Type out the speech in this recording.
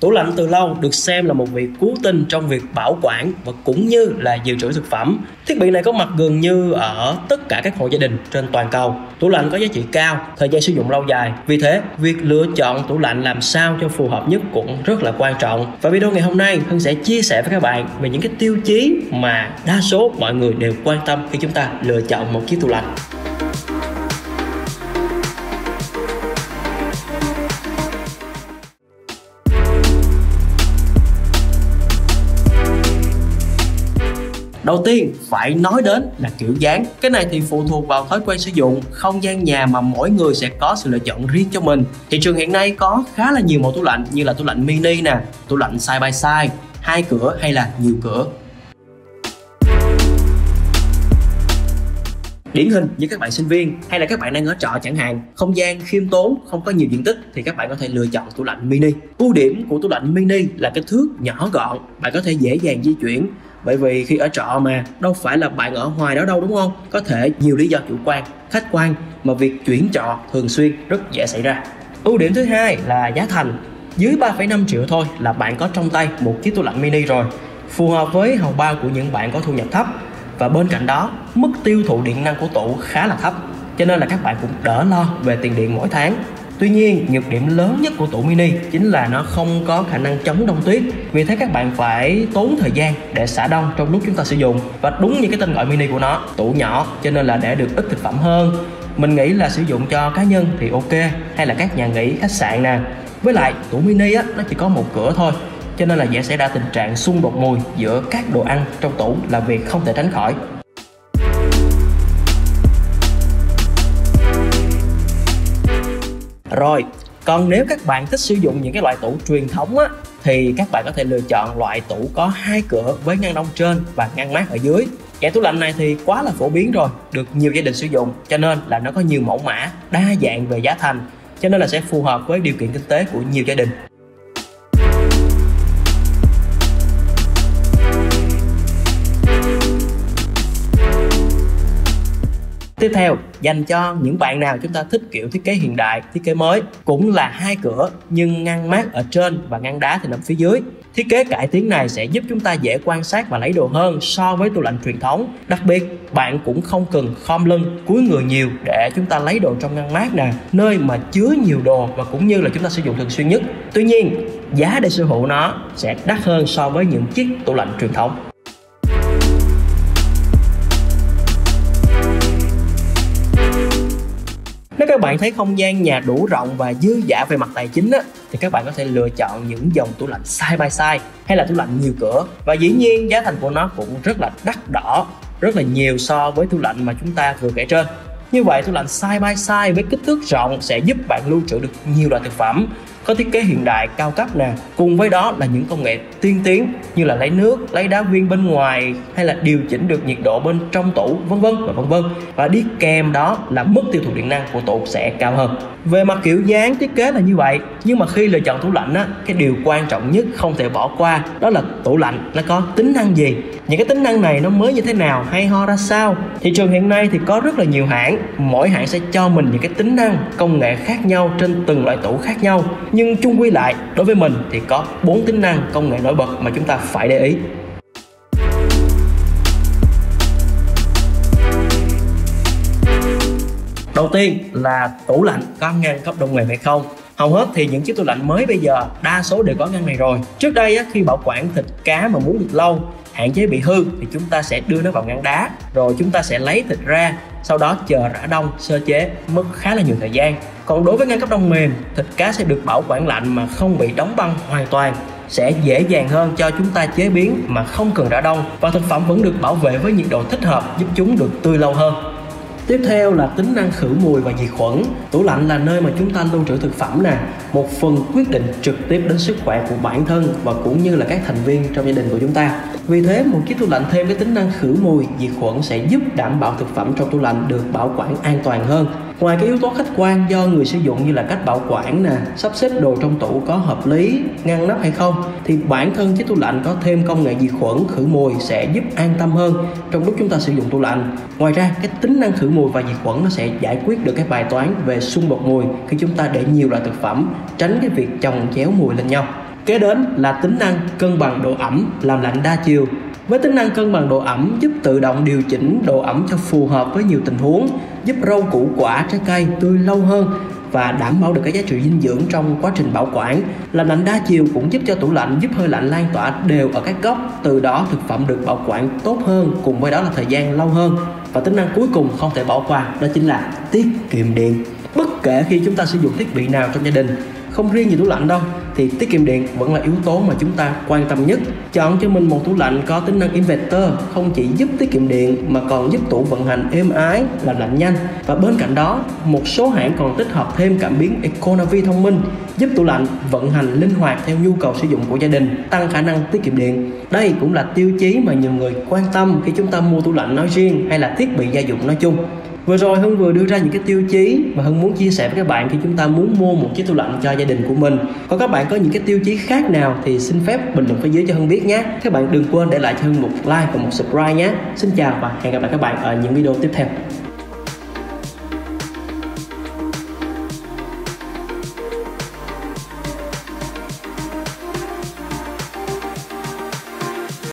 Tủ lạnh từ lâu được xem là một vị cứu tinh trong việc bảo quản và cũng như là dự trữ thực phẩm. Thiết bị này có mặt gần như ở tất cả các hộ gia đình trên toàn cầu. Tủ lạnh có giá trị cao, thời gian sử dụng lâu dài. Vì thế, việc lựa chọn tủ lạnh làm sao cho phù hợp nhất cũng rất là quan trọng. Và video ngày hôm nay, Hưng sẽ chia sẻ với các bạn về những cái tiêu chí mà đa số mọi người đều quan tâm khi chúng ta lựa chọn một chiếc tủ lạnh. Đầu tiên, phải nói đến là kiểu dáng. Cái này thì phụ thuộc vào thói quen sử dụng. Không gian nhà mà mỗi người sẽ có sự lựa chọn riêng cho mình. Thị trường hiện nay có khá là nhiều mẫu tủ lạnh như là tủ lạnh mini nè, tủ lạnh side by side, hai cửa hay là nhiều cửa. Điển hình như các bạn sinh viên hay là các bạn đang ở trọ chẳng hạn, không gian khiêm tốn, không có nhiều diện tích thì các bạn có thể lựa chọn tủ lạnh mini. Ưu điểm của tủ lạnh mini là kích thước nhỏ gọn, bạn có thể dễ dàng di chuyển bởi vì khi ở trọ mà đâu phải là bạn ở hoài đó đâu đúng không? Có thể nhiều lý do chủ quan khách quan mà việc chuyển trọ thường xuyên rất dễ xảy ra. Ưu điểm thứ hai là giá thành. Dưới 3,5 triệu thôi là bạn có trong tay một chiếc tủ lạnh mini rồi phù hợp với hầu bao của những bạn có thu nhập thấp. Và bên cạnh đó mức tiêu thụ điện năng của tủ khá là thấp cho nên là các bạn cũng đỡ lo về tiền điện mỗi tháng. Tuy nhiên, nhược điểm lớn nhất của tủ mini chính là nó không có khả năng chống đông tuyết. Vì thế các bạn phải tốn thời gian để xả đông trong lúc chúng ta sử dụng. Và đúng như cái tên gọi mini của nó, tủ nhỏ cho nên là để được ít thực phẩm hơn. Mình nghĩ là sử dụng cho cá nhân thì ok hay là các nhà nghỉ, khách sạn nè. Với lại tủ mini á nó chỉ có một cửa thôi cho nên là dễ xảy ra tình trạng xung đột mùi giữa các đồ ăn trong tủ là việc không thể tránh khỏi Rồi, còn nếu các bạn thích sử dụng những cái loại tủ truyền thống á thì các bạn có thể lựa chọn loại tủ có hai cửa với ngăn đông trên và ngăn mát ở dưới. Kẻ tủ lạnh này thì quá là phổ biến rồi, được nhiều gia đình sử dụng cho nên là nó có nhiều mẫu mã, đa dạng về giá thành cho nên là sẽ phù hợp với điều kiện kinh tế của nhiều gia đình. Tiếp theo, dành cho những bạn nào chúng ta thích kiểu thiết kế hiện đại, thiết kế mới cũng là hai cửa nhưng ngăn mát ở trên và ngăn đá thì nằm phía dưới. Thiết kế cải tiến này sẽ giúp chúng ta dễ quan sát và lấy đồ hơn so với tủ lạnh truyền thống. Đặc biệt, bạn cũng không cần khom lưng, cúi người nhiều để chúng ta lấy đồ trong ngăn mát nè, nơi mà chứa nhiều đồ và cũng như là chúng ta sử dụng thường xuyên nhất. Tuy nhiên, giá để sở hữu nó sẽ đắt hơn so với những chiếc tủ lạnh truyền thống. Các bạn thấy không gian nhà đủ rộng và dư dả về mặt tài chính á, thì các bạn có thể lựa chọn những dòng tủ lạnh side by side hay là tủ lạnh nhiều cửa. Và dĩ nhiên giá thành của nó cũng rất là đắt đỏ rất là nhiều so với tủ lạnh mà chúng ta vừa kể trên. Như vậy tủ lạnh side by side với kích thước rộng sẽ giúp bạn lưu trữ được nhiều loại thực phẩm có thiết kế hiện đại, cao cấp nè. Cùng với đó là những công nghệ tiên tiến như là lấy nước, lấy đá viên bên ngoài, hay là điều chỉnh được nhiệt độ bên trong tủ, vân vân, và vân vân. Và đi kèm đó là mức tiêu thụ điện năng của tủ sẽ cao hơn. Về mặt kiểu dáng thiết kế là như vậy, nhưng mà khi lựa chọn tủ lạnh á, cái điều quan trọng nhất không thể bỏ qua, đó là tủ lạnh nó có tính năng gì? Những cái tính năng này nó mới như thế nào, hay ho ra sao? Thị trường hiện nay thì có rất là nhiều hãng, mỗi hãng sẽ cho mình những cái tính năng, công nghệ khác nhau trên từng loại tủ khác nhau nhưng chung quy lại đối với mình thì có bốn tính năng công nghệ nổi bật mà chúng ta phải để ý. Đầu tiên là tủ lạnh có ngăn cấp đông mềm hay không? Hầu hết thì những chiếc tủ lạnh mới bây giờ đa số đều có ngăn này rồi. Trước đây á, khi bảo quản thịt cá mà muốn được lâu hạn chế bị hư thì chúng ta sẽ đưa nó vào ngăn đá rồi chúng ta sẽ lấy thịt ra sau đó chờ rã đông, sơ chế, mất khá là nhiều thời gian. Còn đối với ngăn cấp đông mềm, thịt cá sẽ được bảo quản lạnh mà không bị đóng băng hoàn toàn, sẽ dễ dàng hơn cho chúng ta chế biến mà không cần rã đông. Và thực phẩm vẫn được bảo vệ với nhiệt độ thích hợp, giúp chúng được tươi lâu hơn. Tiếp theo là tính năng khử mùi và diệt khuẩn. Tủ lạnh là nơi mà chúng ta lưu trữ thực phẩm nè, một phần quyết định trực tiếp đến sức khỏe của bản thân và cũng như là các thành viên trong gia đình của chúng ta. Vì thế, một chiếc tủ lạnh thêm cái tính năng khử mùi, diệt khuẩn sẽ giúp đảm bảo thực phẩm trong tủ lạnh được bảo quản an toàn hơn ngoài cái yếu tố khách quan do người sử dụng như là cách bảo quản nè, sắp xếp đồ trong tủ có hợp lý, ngăn nắp hay không, thì bản thân chiếc tủ lạnh có thêm công nghệ diệt khuẩn khử mùi sẽ giúp an tâm hơn trong lúc chúng ta sử dụng tủ lạnh ngoài ra, cái tính năng khử mùi và diệt khuẩn nó sẽ giải quyết được cái bài toán về xung đột mùi khi chúng ta để nhiều loại thực phẩm, tránh cái việc chồng chéo mùi lên nhau Kế đến là tính năng cân bằng độ ẩm, làm lạnh đa chiều. Với tính năng cân bằng độ ẩm giúp tự động điều chỉnh độ ẩm cho phù hợp với nhiều tình huống, giúp rau củ quả trái cây tươi lâu hơn và đảm bảo được cái giá trị dinh dưỡng trong quá trình bảo quản. Làm lạnh đa chiều cũng giúp cho tủ lạnh giúp hơi lạnh lan tỏa đều ở các góc, từ đó thực phẩm được bảo quản tốt hơn, cùng với đó là thời gian lâu hơn. Và tính năng cuối cùng không thể bỏ qua đó chính là tiết kiệm điện. Bất kể khi chúng ta sử dụng thiết bị nào trong gia đình, không riêng gì tủ lạnh đâu thì tiết kiệm điện vẫn là yếu tố mà chúng ta quan tâm nhất. Chọn cho mình một tủ lạnh có tính năng inverter không chỉ giúp tiết kiệm điện mà còn giúp tủ vận hành êm ái làm lạnh nhanh. Và bên cạnh đó, một số hãng còn tích hợp thêm cảm biến Econavi thông minh giúp tủ lạnh vận hành linh hoạt theo nhu cầu sử dụng của gia đình, tăng khả năng tiết kiệm điện. Đây cũng là tiêu chí mà nhiều người quan tâm khi chúng ta mua tủ lạnh nói riêng hay là thiết bị gia dụng nói chung. Vừa rồi Hưng vừa đưa ra những cái tiêu chí mà Hưng muốn chia sẻ với các bạn khi chúng ta muốn mua một chiếc tủ lạnh cho gia đình của mình. Còn các bạn có những cái tiêu chí khác nào thì xin phép bình luận phía dưới cho Hưng biết nhé. Các bạn đừng quên để lại cho Hưng một like và một subscribe nhé. Xin chào và hẹn gặp lại các bạn ở những video tiếp theo.